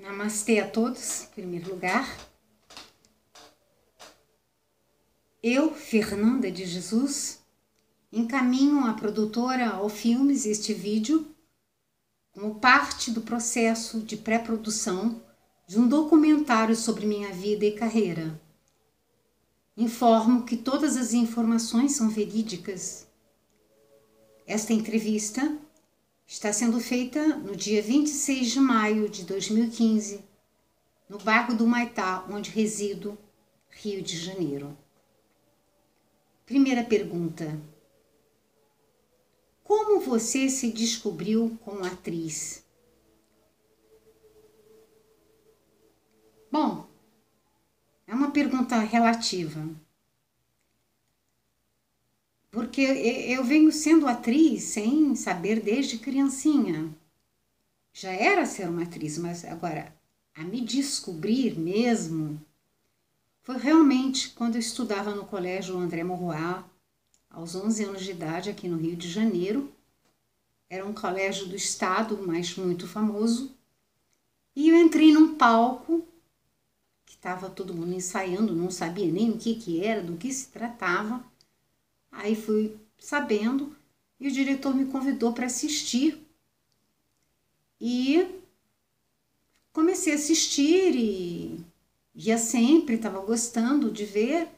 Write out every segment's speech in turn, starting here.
Namastê a todos, em primeiro lugar. Eu, Fernanda de Jesus, encaminho à produtora ao Filmes este vídeo como parte do processo de pré-produção de um documentário sobre minha vida e carreira. Informo que todas as informações são verídicas. Esta entrevista está sendo feita no dia 26 de maio de 2015, no bairro do Maitá, onde resido, Rio de Janeiro. Primeira pergunta: Como você se descobriu como atriz? Bom, é uma pergunta relativa porque eu venho sendo atriz sem saber desde criancinha. Já era ser uma atriz, mas agora a me descobrir mesmo foi realmente quando eu estudava no colégio André Morroá, aos 11 anos de idade, aqui no Rio de Janeiro. Era um colégio do estado, mas muito famoso. E eu entrei num palco que estava todo mundo ensaiando, não sabia nem o que, que era, do que se tratava. Aí fui sabendo e o diretor me convidou para assistir. E comecei a assistir e ia sempre, estava gostando de ver.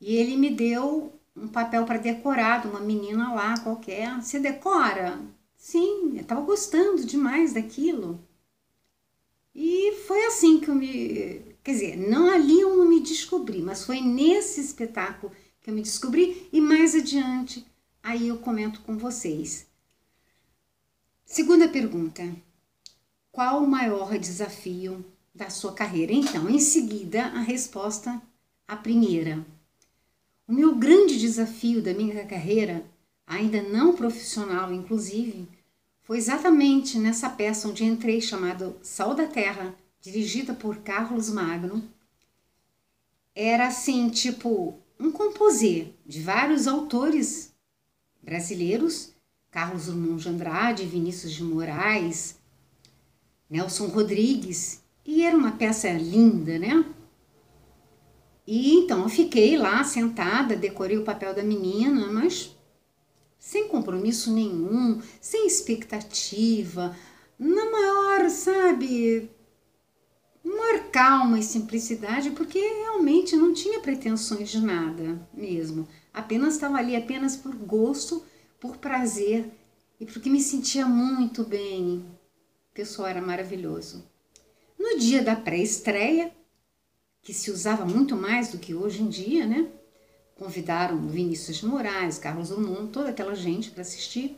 E ele me deu um papel para decorar de uma menina lá qualquer. Você decora? Sim, eu estava gostando demais daquilo. E foi assim que eu me. Quer dizer, não ali eu não me descobri, mas foi nesse espetáculo que eu me descobri e mais adiante aí eu comento com vocês. Segunda pergunta: qual o maior desafio da sua carreira? Então, em seguida, a resposta a primeira. O meu grande desafio da minha carreira, ainda não profissional inclusive, foi exatamente nessa peça onde entrei chamada Sal da Terra, dirigida por Carlos Magno. Era assim, tipo, um composê de vários autores brasileiros, Carlos Drummond de Andrade, Vinícius de Moraes, Nelson Rodrigues, e era uma peça linda, né? E então eu fiquei lá sentada, decorei o papel da menina, mas sem compromisso nenhum, sem expectativa, na maior, sabe, maior calma e simplicidade, porque realmente não tinha pretensões de nada mesmo. Apenas estava ali apenas por gosto, por prazer e porque me sentia muito bem. O pessoal era maravilhoso. No dia da pré-estreia, que se usava muito mais do que hoje em dia, né? Convidaram Vinícius de Moraes, Carlos Drummond, toda aquela gente para assistir.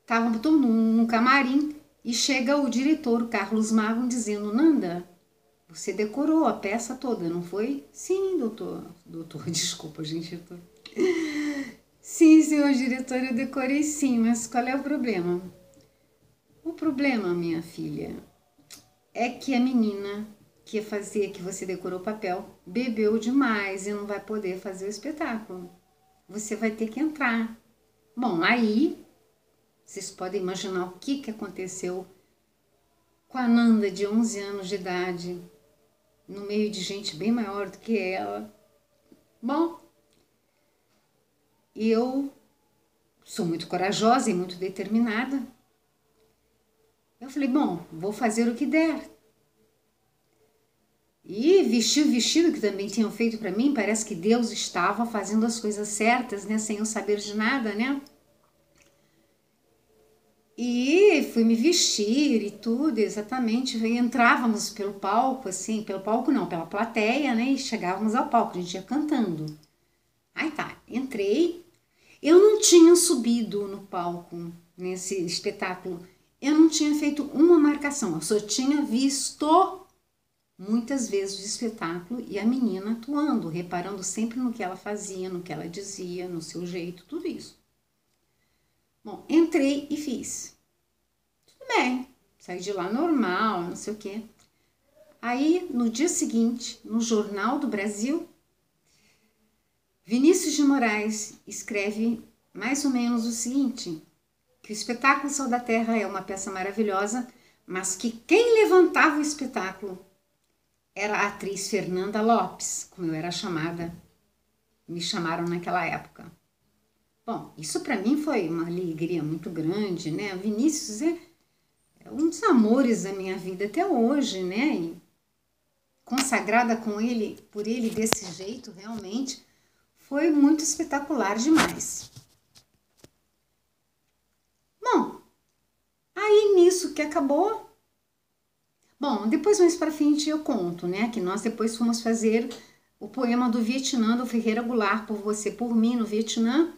Estavam todo mundo no camarim e chega o diretor, Carlos Magno, dizendo: Nanda, você decorou a peça toda, não foi? Sim, doutor. Doutor, desculpa, gente. Tô... Sim, senhor diretor, eu decorei sim, mas qual é o problema? O problema, minha filha, é que a menina que fazia que você decorou o papel bebeu demais e não vai poder fazer o espetáculo. Você vai ter que entrar. Bom, aí vocês podem imaginar o que, que aconteceu com a Nanda de 11 anos de idade, no meio de gente bem maior do que ela. Bom, eu sou muito corajosa e muito determinada. Eu falei, bom, vou fazer o que der. E vesti o vestido que também tinham feito para mim, parece que Deus estava fazendo as coisas certas, né, sem eu saber de nada, né? E fui me vestir e tudo, exatamente. E entrávamos pelo palco, assim, pelo palco não, pela plateia, né? E chegávamos ao palco, a gente ia cantando. Aí tá, entrei. Eu não tinha subido no palco nesse espetáculo. Eu não tinha feito uma marcação, eu só tinha visto muitas vezes o espetáculo e a menina atuando, reparando sempre no que ela fazia, no que ela dizia, no seu jeito, tudo isso. Bom, entrei e fiz. Tudo bem, saí de lá normal, não sei o quê. Aí, no dia seguinte, no Jornal do Brasil, Vinícius de Moraes escreve mais ou menos o seguinte: que o espetáculo Sol da Terra é uma peça maravilhosa, mas que quem levantava o espetáculo era a atriz Fernanda Lopes, como eu era chamada, me chamaram naquela época. Bom, isso para mim foi uma alegria muito grande, né? Vinícius é, é um dos amores da minha vida até hoje, né? E consagrada com ele, por ele desse jeito, realmente foi muito espetacular demais. Bom, aí nisso que acabou. Bom, depois mais para frente eu conto, né? Que nós depois fomos fazer o poema do Vietnã do Ferreira Goulart por você por mim no Vietnã,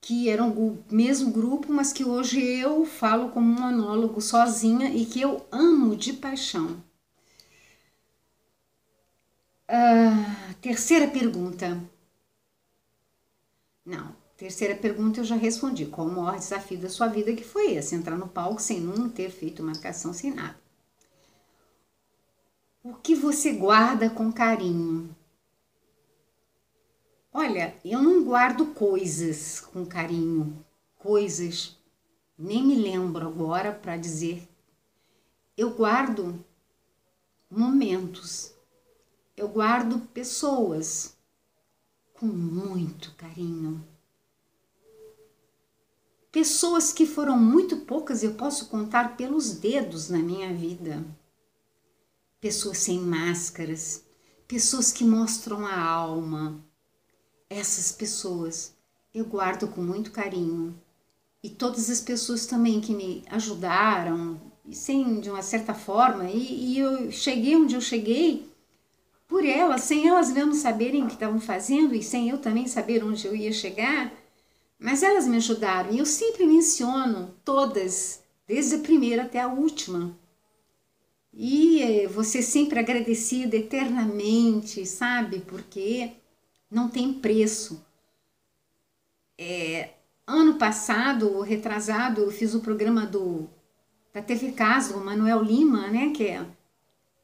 que era o mesmo grupo, mas que hoje eu falo como um monólogo sozinha e que eu amo de paixão. Uh, terceira pergunta. Não, terceira pergunta eu já respondi. Qual o maior desafio da sua vida que foi esse? Entrar no palco sem nunca ter feito marcação, sem nada. O que você guarda com carinho? Olha, eu não guardo coisas com carinho, coisas, nem me lembro agora para dizer. Eu guardo momentos, eu guardo pessoas, com muito carinho. Pessoas que foram muito poucas, eu posso contar pelos dedos na minha vida. Pessoas sem máscaras, pessoas que mostram a alma. Essas pessoas eu guardo com muito carinho. E todas as pessoas também que me ajudaram, sem de uma certa forma, e, e eu cheguei onde eu cheguei por elas, sem elas mesmo saberem o que estavam fazendo e sem eu também saber onde eu ia chegar, mas elas me ajudaram e eu sempre menciono todas, desde a primeira até a última. E eh, você sempre agradecida eternamente, sabe? Porque não tem preço. É, ano passado, retrasado, eu fiz o programa do da TV Caso, Manuel Lima, né? Que é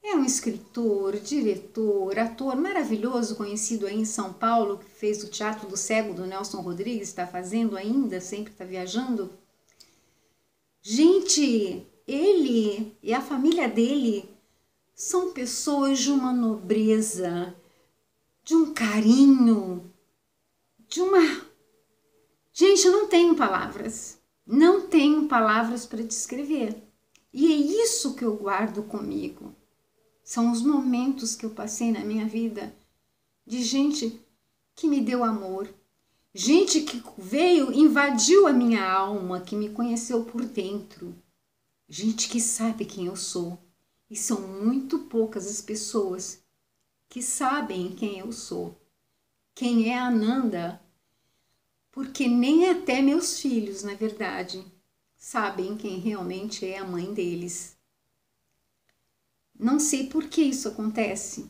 é um escritor, diretor, ator maravilhoso, conhecido aí em São Paulo, que fez o Teatro do Cego do Nelson Rodrigues, está fazendo ainda, sempre está viajando. Gente, ele e a família dele são pessoas de uma nobreza, de um carinho, de uma. Gente, eu não tenho palavras. Não tenho palavras para descrever. E é isso que eu guardo comigo. São os momentos que eu passei na minha vida de gente que me deu amor, gente que veio, invadiu a minha alma, que me conheceu por dentro, gente que sabe quem eu sou. E são muito poucas as pessoas que sabem quem eu sou, quem é Ananda, porque nem até meus filhos, na verdade, sabem quem realmente é a mãe deles. Não sei por que isso acontece,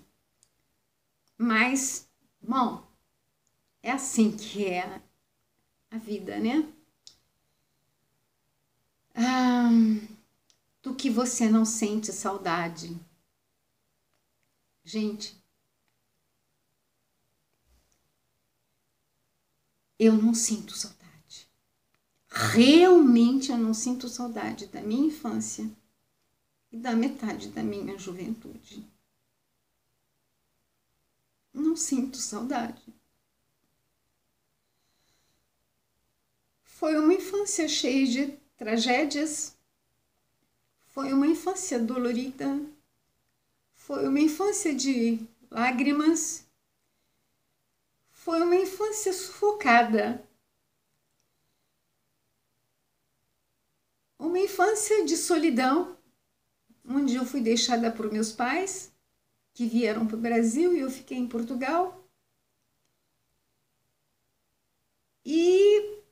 mas, bom, é assim que é a vida, né? Ah, do que você não sente saudade. Gente, eu não sinto saudade. Realmente eu não sinto saudade da minha infância e da metade da minha juventude. Não sinto saudade. Foi uma infância cheia de tragédias, foi uma infância dolorida, foi uma infância de lágrimas, foi uma infância sufocada. Uma infância de solidão, onde eu fui deixada por meus pais, que vieram para o Brasil e eu fiquei em Portugal. E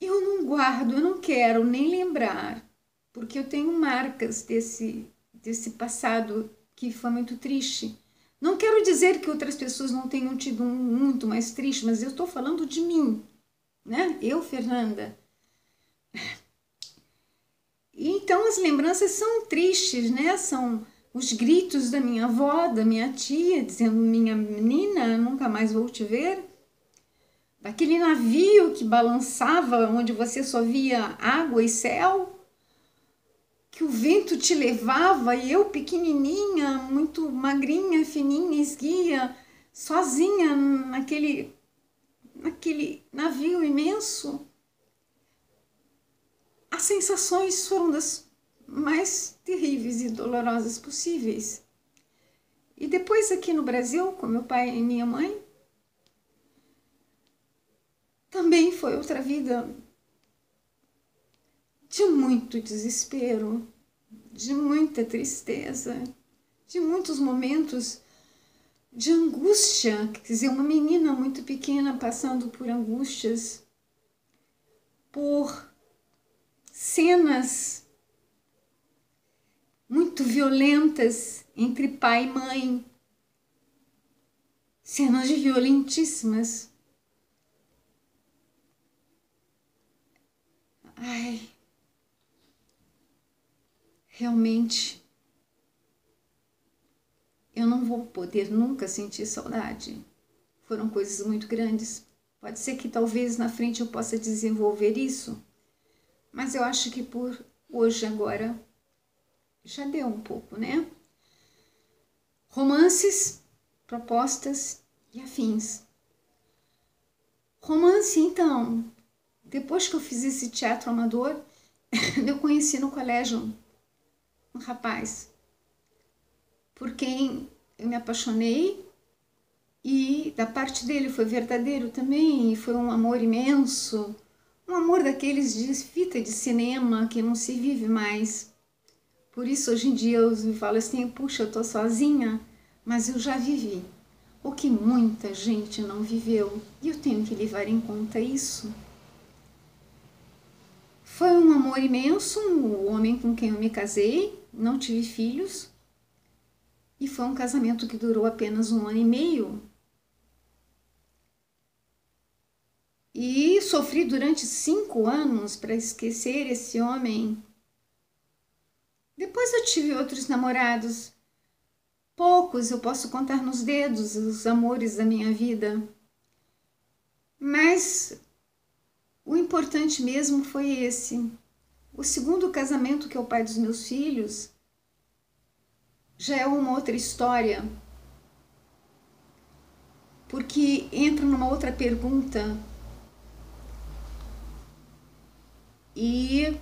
eu não guardo, eu não quero nem lembrar, porque eu tenho marcas desse, desse passado que foi muito triste. Não quero dizer que outras pessoas não tenham tido um muito mais triste, mas eu estou falando de mim, né? Eu, Fernanda. Então as lembranças são tristes, né? São os gritos da minha avó, da minha tia, dizendo: Minha menina, nunca mais vou te ver. Daquele navio que balançava, onde você só via água e céu. Que o vento te levava e eu pequenininha, muito magrinha, fininha, esguia, sozinha naquele naquele navio imenso. As sensações foram das mais terríveis e dolorosas possíveis. E depois aqui no Brasil, com meu pai e minha mãe, também foi outra vida de muito desespero, de muita tristeza, de muitos momentos de angústia, quer dizer, uma menina muito pequena passando por angústias, por cenas muito violentas entre pai e mãe, cenas violentíssimas. Ai, realmente eu não vou poder nunca sentir saudade. Foram coisas muito grandes. Pode ser que talvez na frente eu possa desenvolver isso, mas eu acho que por hoje, agora, já deu um pouco, né? Romances, propostas e afins. Romance, então, depois que eu fiz esse teatro amador, eu conheci no colégio um rapaz por quem eu me apaixonei e da parte dele foi verdadeiro também, foi um amor imenso, um amor daqueles de fita de cinema que não se vive mais. Por isso hoje em dia eu me falo assim, puxa, eu tô sozinha, mas eu já vivi o que muita gente não viveu e eu tenho que levar em conta isso. Foi um amor imenso, o homem com quem eu me casei, não tive filhos, e foi um casamento que durou apenas um ano e meio. E sofri durante cinco anos para esquecer esse homem. Depois eu tive outros namorados. Poucos eu posso contar nos dedos os amores da minha vida. Mas o importante mesmo foi esse. O segundo casamento, que é o pai dos meus filhos, já é uma outra história, porque entra numa outra pergunta. E.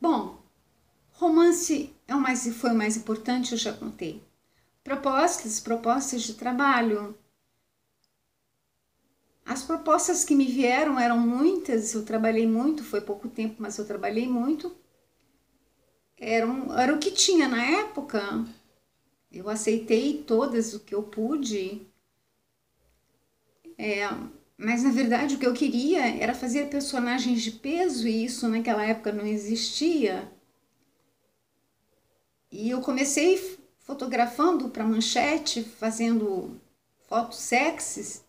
Bom, romance é o mais, foi o mais importante, eu já contei. Propostas, propostas de trabalho. As propostas que me vieram eram muitas, eu trabalhei muito, foi pouco tempo, mas eu trabalhei muito era, um, era o que tinha na época. Eu aceitei todas o que eu pude. É, mas na verdade o que eu queria era fazer personagens de peso e isso naquela época não existia. E eu comecei fotografando para manchete, fazendo fotos sexys,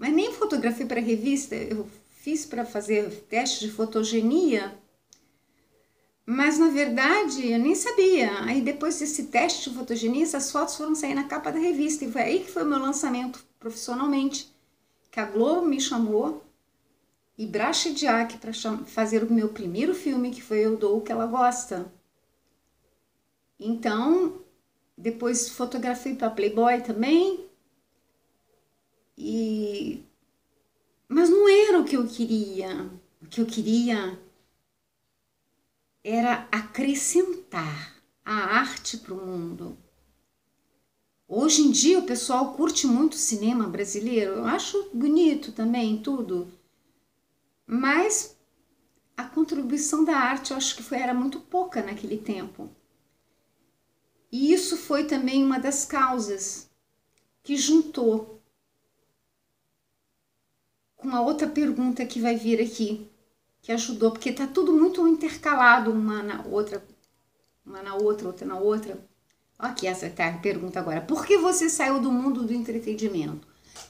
mas nem fotografei para revista, eu fiz para fazer teste de fotogenia mas na verdade eu nem sabia. Aí depois desse teste de fotogenia, as fotos foram sair na capa da revista. E foi aí que foi o meu lançamento profissionalmente. Que a Globo me chamou e Brache Diak para fazer o meu primeiro filme, que foi Eu Dou o que ela gosta. Então, depois fotografei para Playboy também. E mas não era o que eu queria. O que eu queria era acrescentar a arte para o mundo. Hoje em dia o pessoal curte muito cinema brasileiro, eu acho bonito também tudo, mas a contribuição da arte eu acho que foi, era muito pouca naquele tempo. E isso foi também uma das causas que juntou com a outra pergunta que vai vir aqui, que ajudou, porque tá tudo muito intercalado uma na outra, uma na outra, outra na outra. Aqui essa tá, pergunta agora: por que você saiu do mundo do entretenimento?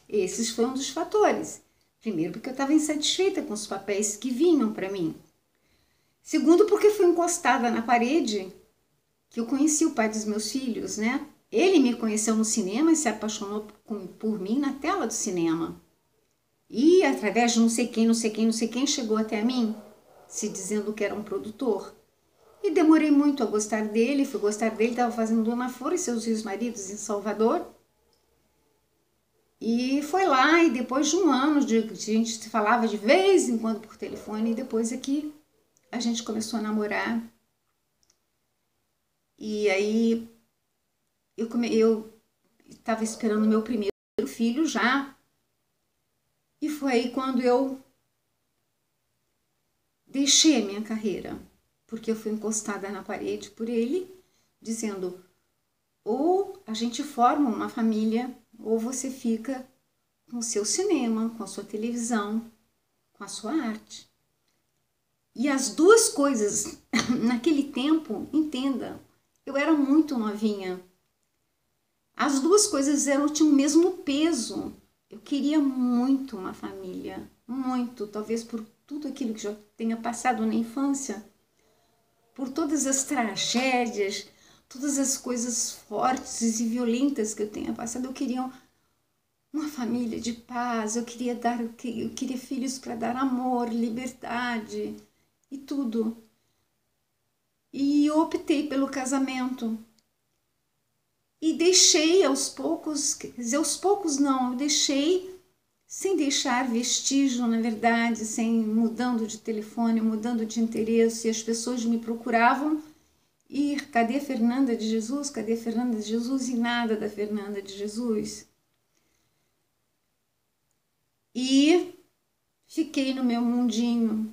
Esses foram um dos fatores. Primeiro, porque eu estava insatisfeita com os papéis que vinham para mim. Segundo, porque fui encostada na parede que eu conheci o pai dos meus filhos, né? Ele me conheceu no cinema e se apaixonou por mim na tela do cinema. E através de não sei quem, não sei quem, não sei quem chegou até mim. se dizendo que era um produtor. E demorei muito a gostar dele, fui gostar dele, estava fazendo Dona Flor e seus rios maridos em Salvador. E foi lá, e depois de um ano, de, a gente se falava de vez em quando por telefone, e depois aqui a gente começou a namorar. E aí eu come, eu estava esperando meu primeiro filho já. E foi aí quando eu deixei a minha carreira, porque eu fui encostada na parede por ele, dizendo: ou a gente forma uma família, ou você fica com o seu cinema, com a sua televisão, com a sua arte. E as duas coisas, naquele tempo, entenda, eu era muito novinha. As duas coisas eram, tinham o mesmo peso. Eu queria muito uma família, muito, talvez por tudo aquilo que já tenha passado na infância, por todas as tragédias, todas as coisas fortes e violentas que eu tenha passado, eu queria uma família de paz, eu queria dar, eu queria filhos para dar amor, liberdade e tudo. E eu optei pelo casamento. E deixei aos poucos, quer dizer, aos poucos não, eu deixei sem deixar vestígio, na verdade, sem mudando de telefone, mudando de interesse, as pessoas me procuravam e cadê Fernanda de Jesus? Cadê Fernanda de Jesus? E nada da Fernanda de Jesus. E fiquei no meu mundinho,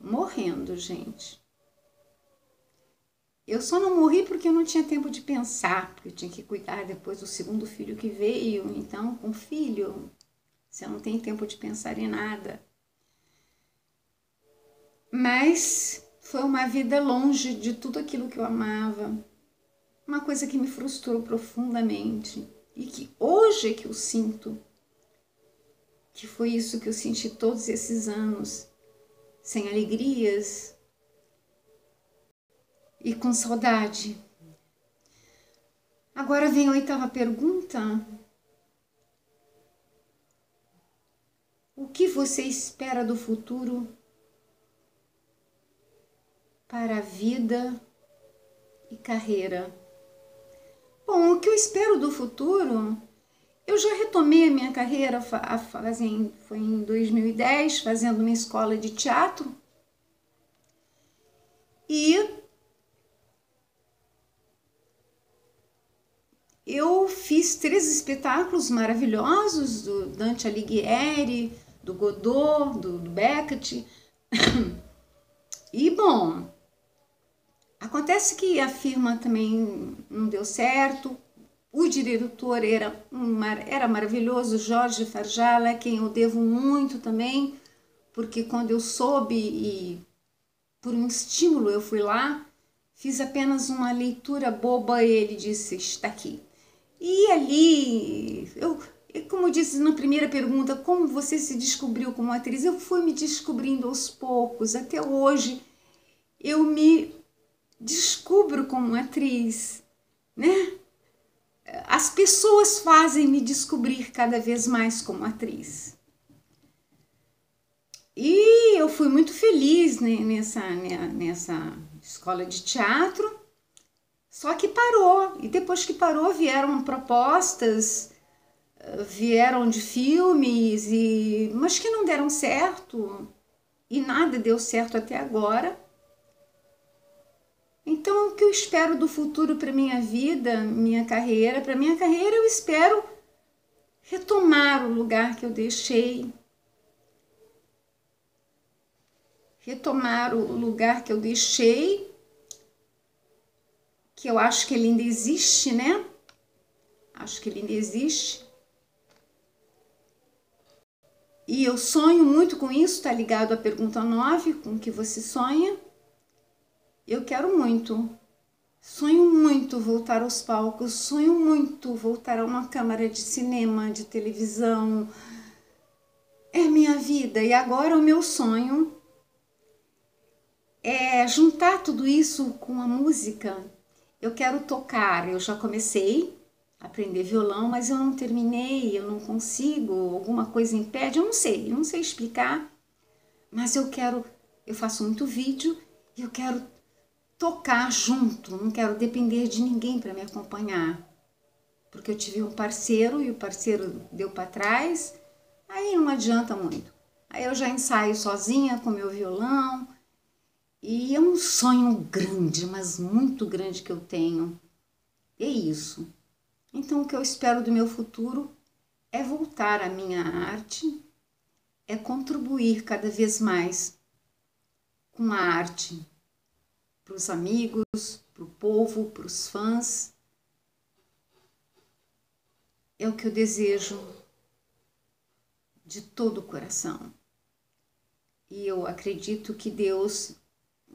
morrendo, gente. Eu só não morri porque eu não tinha tempo de pensar, porque eu tinha que cuidar depois do segundo filho que veio. Então, com filho, você não tem tempo de pensar em nada. Mas foi uma vida longe de tudo aquilo que eu amava. Uma coisa que me frustrou profundamente e que hoje é que eu sinto que foi isso que eu senti todos esses anos, sem alegrias e com saudade. Agora vem a oitava pergunta. O que você espera do futuro para a vida e carreira? Bom, o que eu espero do futuro eu já retomei a minha carreira foi em 2010, fazendo uma escola de teatro. E eu fiz três espetáculos maravilhosos do Dante Alighieri, do Godot, do, do Beckett. E bom, acontece que a firma também não deu certo, o diretor era, era maravilhoso, Jorge Farjala, quem eu devo muito também, porque quando eu soube e por um estímulo eu fui lá, fiz apenas uma leitura boba e ele disse: está aqui. E ali, eu, como disse na primeira pergunta, como você se descobriu como atriz? Eu fui me descobrindo aos poucos, até hoje eu me descubro como atriz, né? as pessoas fazem me descobrir cada vez mais como atriz. E eu fui muito feliz né, nessa, né, nessa escola de teatro, só que parou. E depois que parou, vieram propostas, vieram de filmes, e mas que não deram certo. E nada deu certo até agora. Então, o que eu espero do futuro para minha vida, minha carreira? Para minha carreira, eu espero retomar o lugar que eu deixei. Retomar o lugar que eu deixei, que eu acho que ele ainda existe, né? Acho que ele ainda existe. E eu sonho muito com isso, tá ligado à pergunta 9, com o que você sonha. Eu quero muito, sonho muito voltar aos palcos, sonho muito voltar a uma câmara de cinema, de televisão. É minha vida e agora o meu sonho é juntar tudo isso com a música. Eu quero tocar, eu já comecei a aprender violão, mas eu não terminei, eu não consigo, alguma coisa impede, eu não sei, eu não sei explicar mas eu quero, eu faço muito vídeo e eu quero tocar junto, não quero depender de ninguém para me acompanhar. Porque eu tive um parceiro e o parceiro deu para trás, aí não adianta muito. Aí eu já ensaio sozinha com meu violão. E é um sonho grande, mas muito grande que eu tenho. É isso. Então o que eu espero do meu futuro é voltar à minha arte, é contribuir cada vez mais com a arte para os amigos, para o povo, para os fãs. É o que eu desejo de todo o coração. E eu acredito que Deus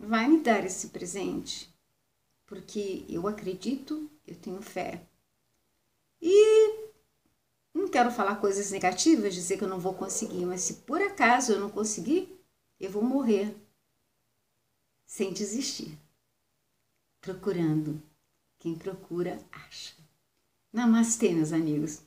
vai me dar esse presente, porque eu acredito, eu tenho fé. E não quero falar coisas negativas, dizer que eu não vou conseguir, mas se por acaso eu não conseguir, eu vou morrer sem desistir. Procurando. Quem procura, acha. Namastê, meus amigos.